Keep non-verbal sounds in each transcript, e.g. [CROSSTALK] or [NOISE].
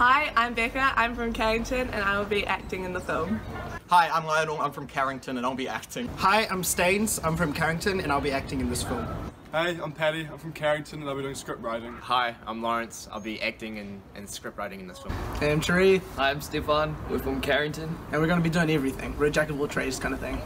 Hi, I'm Becca. I'm from Carrington and I will be acting in the film. Hi, I'm Lionel. I'm from Carrington and I'll be acting. Hi, I'm Staines. I'm from Carrington and I'll be acting in this film. Hey, I'm Paddy. I'm from Carrington and I'll be doing script writing. Hi, I'm Lawrence. I'll be acting and, and script writing in this film. Hey, I'm Sharif. Hi, I'm Stefan. We're from Carrington. And we're going to be doing everything. We're a jack of all trades kind of thing.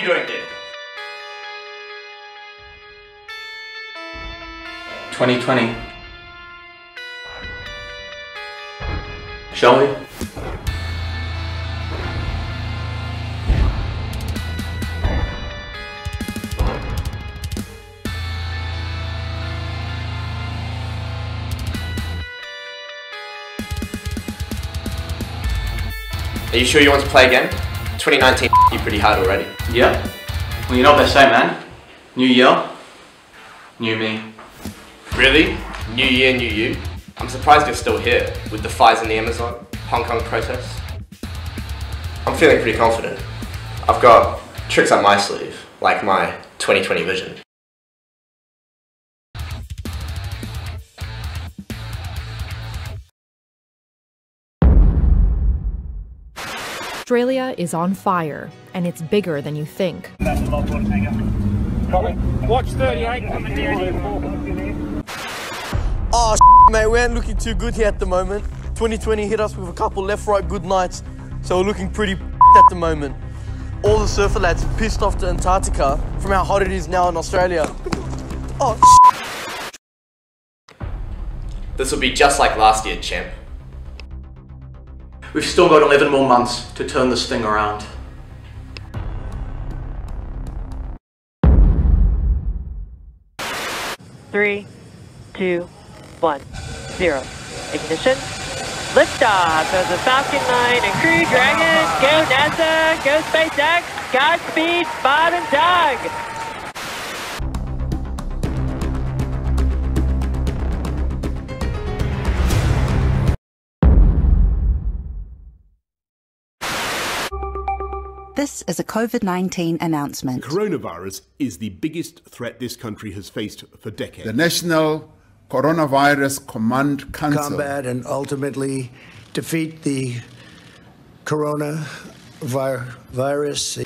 You doing here? 2020. Shall we? Are you sure you want to play again? 2019 you pretty hard already. Yeah. Well, you know what they say, man. New year, new me. Really? New year, new you? I'm surprised you're still here with the fires in the Amazon, Hong Kong protests. I'm feeling pretty confident. I've got tricks up my sleeve, like my 2020 vision. Australia is on fire, and it's bigger than you think. Watch 38 coming down. Oh, [LAUGHS] mate, we ain't looking too good here at the moment. 2020 hit us with a couple left, right good nights, so we're looking pretty [LAUGHS] at the moment. All the surfer lads pissed off to Antarctica from how hot it is now in Australia. Oh, [LAUGHS] This will be just like last year, champ. We've still got 11 more months to turn this thing around. Three, two, one, zero. Ignition. Liftoff of the Falcon 9 and Crew Dragon. Go NASA. Go SpaceX. Godspeed, Bob and Doug. This is a COVID 19 announcement. Coronavirus is the biggest threat this country has faced for decades. The National Coronavirus Command Council. Combat and ultimately defeat the coronavirus.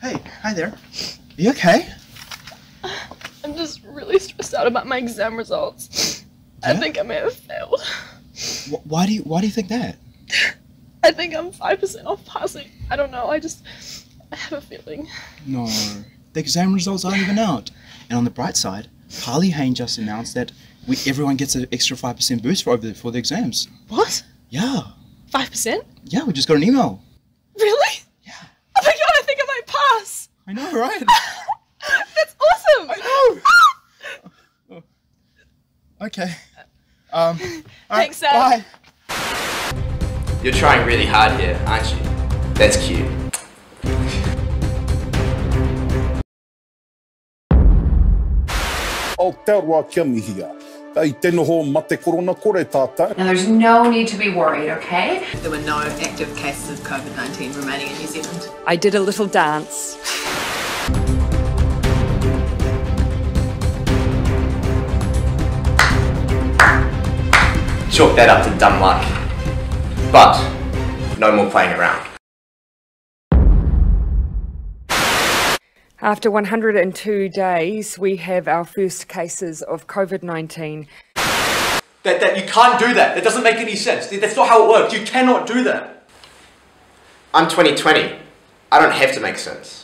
Hey, hi there. You okay? Really stressed out about my exam results. I think I may have failed. Why do you Why do you think that? I think I'm 5% off passing. I don't know, I just. I have a feeling. No, the exam results aren't even out. And on the bright side, Harlene Hayne just announced that we everyone gets an extra five percent boost for over the, for the exams. What? Yeah, 5%? yeah, we just got an email. Really? Yeah. Oh my god, I think I might pass! I know, right? [LAUGHS] That's awesome! I know! Okay. Uh, um, [LAUGHS] Thanks, right, Bye. You're trying really hard here, aren't you? That's cute. Now there's no need to be worried, okay? There were no active cases of COVID-19 remaining in New Zealand. I did a little dance. Chalk that up to dumb luck. But, no more playing around. After 102 days, we have our first cases of COVID 19. That, that you can't do that. That doesn't make any sense. That's not how it works. You cannot do that. I'm 2020. I don't have to make sense.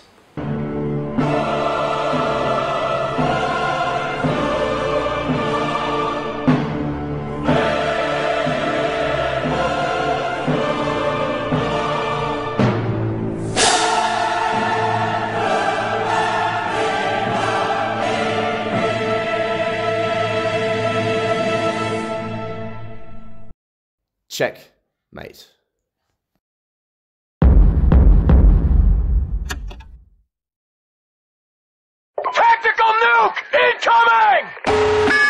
Checkmate. Tactical nuke incoming!